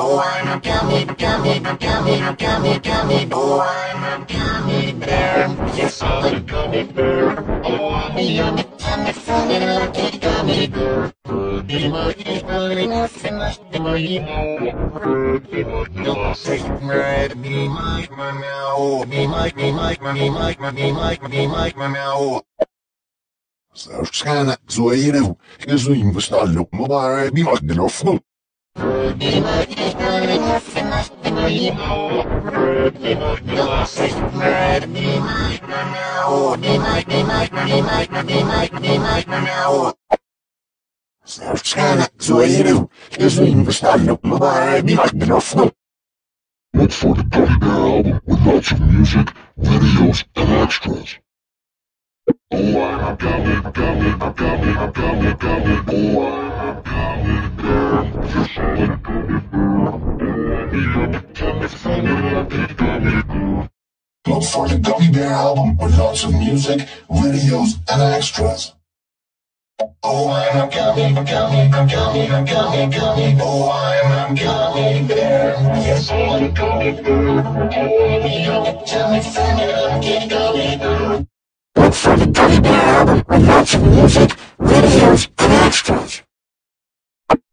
Oh, I'm a gummy, gummy, gummy, gummy, gummy. Oh, I'm a gummy bear. Yes, I'm a gummy bear. Oh, I'm a yummy, tummy, funny, lucky gummy bear. Equal enough and I be my emo. Be my say right, be my meow. Be my, be my, be my, be my, be my, er må bare bli magden og få. Be my equal enough and I be my emo. Be my say right, be my meow. Be my, be my, be my, be my, be my, meow. Sørskjæne, så det jo, jeg så ingen forstand opp, må bare bli magden og få. Look for the Bear album with lots of music, videos, and extras. Oh, I'm a gummy, gummy, gummy, gummy, gummy. Oh, I'm a gummy I'm a. I'm a gummy, gummy. Look for the Gummy Bear album with lots of music, videos, and extras. Oh, I'm a gummy, gummy, gummy, gummy, gummy. Oh, I'm a gummy bear. Yes, I'm a gummy bear. Oh, I'm a yummy, tummy, funny, lucky gummy bear. Look for the Gummy Bear album with lots of music, videos, and extras.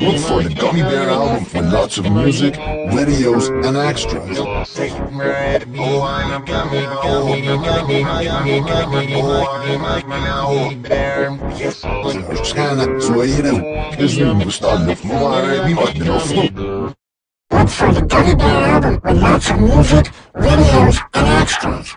Look for the Gummy Bear album with lots of music, videos, and extras. Look for the Gummy Bear album with lots of music, videos, and extras.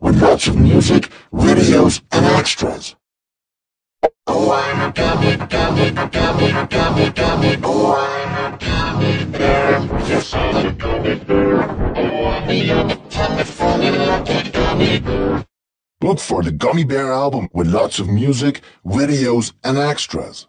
With lots of music, videos, and extras. Oh, I'm a gummy, gummy, gummy, gummy, gummy. Oh, I'm a gummy bear. Yes, I'm a gummy bear. Oh, I'm a yummy, tummy, funny, gummy bear. Look for the Gummy Bear album with lots of music, videos, and extras.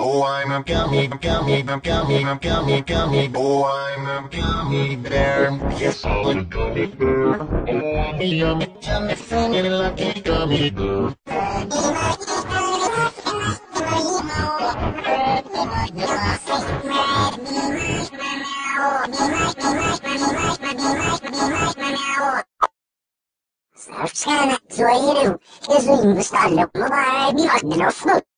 Oh, I'm a gummy, gummy, gummy, gummy, gummy. Oh, I'm a gummy bear. Yes, I'm a gummy bear. Oh, I'm a yummy, tummy, funny, lucky gummy bear. Sørskjæne, så er det jo, jeg så ingen forstand opp,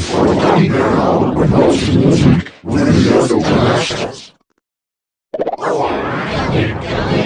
for lots of music, videos, and. Oh,